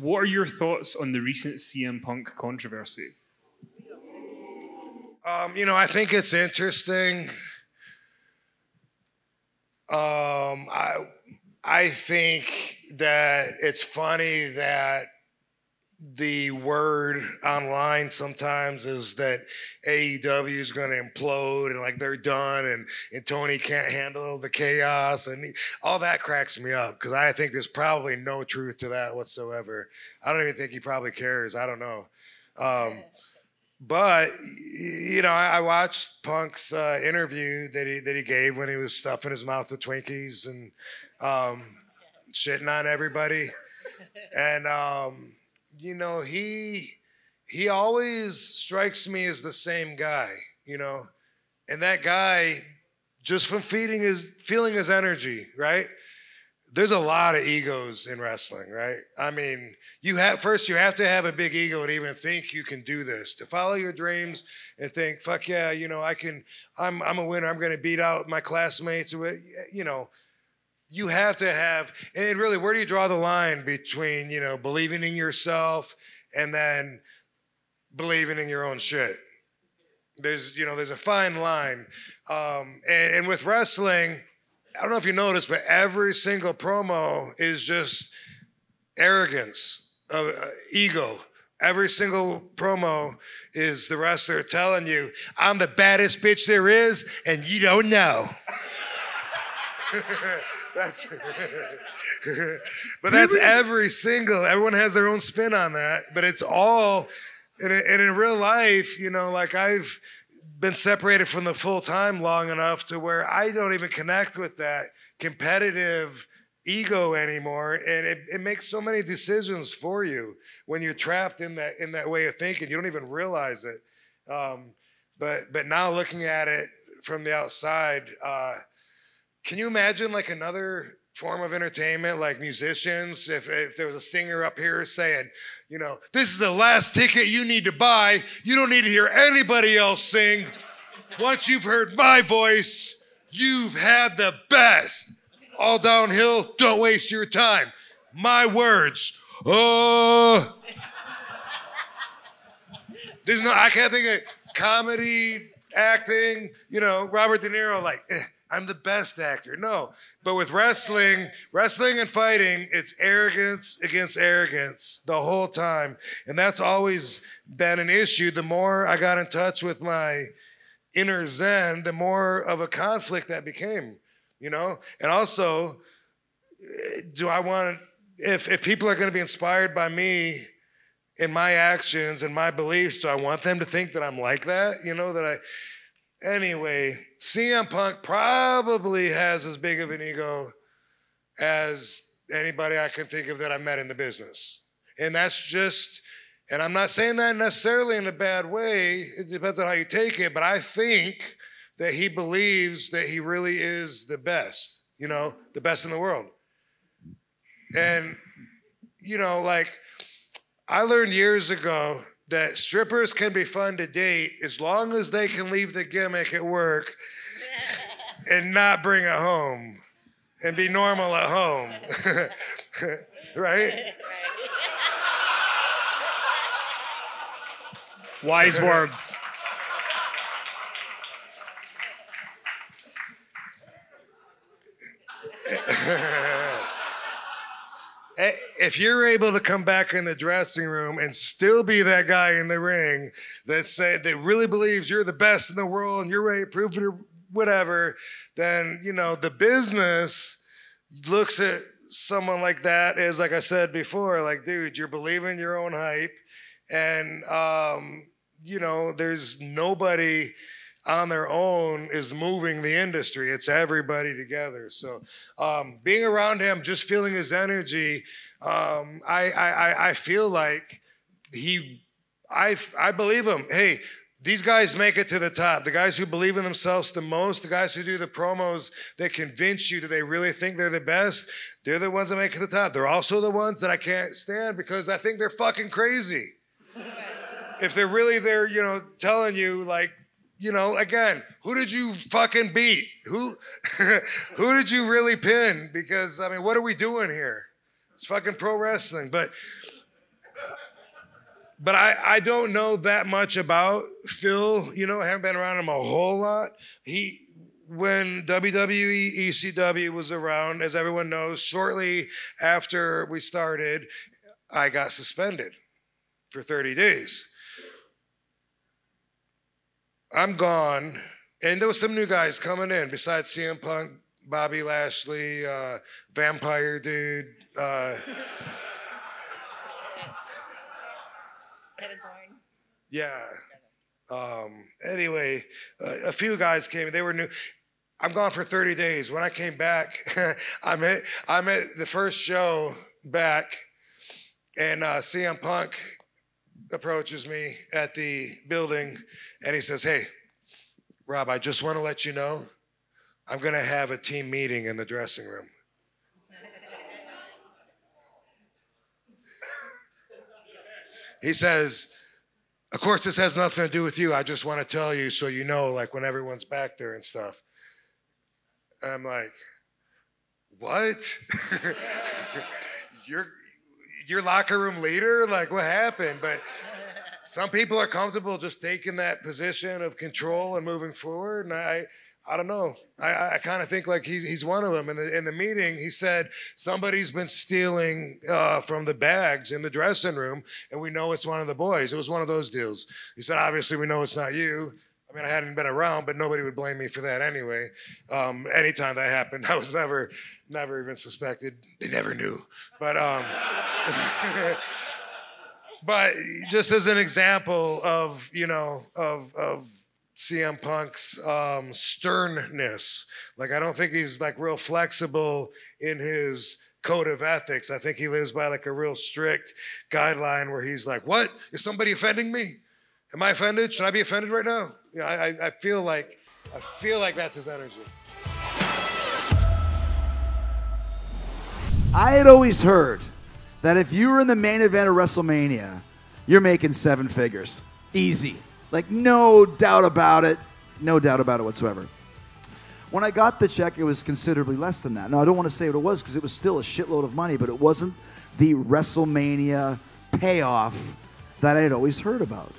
what are your thoughts on the recent CM Punk controversy? Um, you know, I think it's interesting. Um, I I think that it's funny that the word online sometimes is that AEW is going to implode and like they're done and, and Tony can't handle the chaos and all that cracks me up because I think there's probably no truth to that whatsoever. I don't even think he probably cares. I don't know. Um, but you know, I, I watched Punk's uh, interview that he that he gave when he was stuffing his mouth with Twinkies and um, shitting on everybody, and um, you know he he always strikes me as the same guy, you know, and that guy just from feeding his feeling his energy, right? there's a lot of egos in wrestling, right? I mean, you have first you have to have a big ego to even think you can do this, to follow your dreams and think, fuck yeah, you know, I can, I'm I'm a winner, I'm gonna beat out my classmates, you know. You have to have, and really, where do you draw the line between, you know, believing in yourself and then believing in your own shit? There's, you know, there's a fine line. Um, and, and with wrestling, I don't know if you noticed, but every single promo is just arrogance, uh, ego. Every single promo is the wrestler telling you, I'm the baddest bitch there is, and you don't know. that's but that's every single everyone has their own spin on that but it's all and in real life you know like i've been separated from the full time long enough to where I don't even connect with that competitive ego anymore and it, it makes so many decisions for you when you're trapped in that in that way of thinking. You don't even realize it. Um, but but now looking at it from the outside uh, can you imagine like another form of entertainment, like musicians. If, if there was a singer up here saying, you know, this is the last ticket you need to buy, you don't need to hear anybody else sing. Once you've heard my voice, you've had the best. All downhill, don't waste your time. My words. Oh. There's no, I can't think of comedy, acting, you know, Robert De Niro, like, eh I'm the best actor. No. But with wrestling, wrestling and fighting, it's arrogance against arrogance the whole time. And that's always been an issue. The more I got in touch with my inner Zen, the more of a conflict that became, you know? And also, do I want, if, if people are going to be inspired by me, in my actions and my beliefs, do I want them to think that I'm like that? You know, that I, Anyway, CM Punk probably has as big of an ego as anybody I can think of that I've met in the business. And that's just, and I'm not saying that necessarily in a bad way. It depends on how you take it, but I think that he believes that he really is the best, you know, the best in the world. And, you know, like, I learned years ago that strippers can be fun to date as long as they can leave the gimmick at work and not bring it home and be normal at home. right? Wise words. If you're able to come back in the dressing room and still be that guy in the ring that say that really believes you're the best in the world and you're ready to prove it or whatever, then you know the business looks at someone like that as like I said before, like dude, you're believing your own hype, and um, you know there's nobody on their own is moving the industry. It's everybody together. So um, being around him, just feeling his energy, um, I, I, I feel like he, I, I believe him. Hey, these guys make it to the top. The guys who believe in themselves the most, the guys who do the promos that convince you that they really think they're the best, they're the ones that make it to the top. They're also the ones that I can't stand because I think they're fucking crazy. if they're really there, you know, telling you like you know, again, who did you fucking beat? Who who did you really pin? Because I mean, what are we doing here? It's fucking pro wrestling. But but I, I don't know that much about Phil. You know, I haven't been around him a whole lot. He when WWE ECW was around, as everyone knows, shortly after we started, I got suspended for 30 days. I'm gone, and there was some new guys coming in besides CM Punk, Bobby Lashley, uh, Vampire Dude. Uh, yeah. Um, anyway, uh, a few guys came. They were new. I'm gone for 30 days. When I came back, I'm at I'm at the first show back, and uh, CM Punk approaches me at the building, and he says, "Hey, Rob, I just want to let you know, I'm going to have a team meeting in the dressing room." he says, "Of course, this has nothing to do with you. I just want to tell you so you know, like when everyone's back there and stuff." I'm like, what? you're your locker room leader? Like, what happened? But some people are comfortable just taking that position of control and moving forward. And I, I don't know. I, I kind of think like he's, he's one of them. In the, in the meeting, he said somebody's been stealing uh, from the bags in the dressing room, and we know it's one of the boys. It was one of those deals. He said, obviously, we know it's not you. I mean, I hadn't been around, but nobody would blame me for that anyway. Um, anytime that happened, I was never, never even suspected. They never knew. But, um, but just as an example of, you know, of, of CM Punk's um, sternness, like I don't think he's like real flexible in his code of ethics. I think he lives by like a real strict guideline where he's like, "What is somebody offending me? Am I offended? Should I be offended right now?" You know, I, I feel like I feel like that's his energy. I had always heard that if you were in the main event of WrestleMania, you're making seven figures. Easy. Like, no doubt about it. No doubt about it whatsoever. When I got the check, it was considerably less than that. Now, I don't want to say what it was because it was still a shitload of money, but it wasn't the WrestleMania payoff that I had always heard about.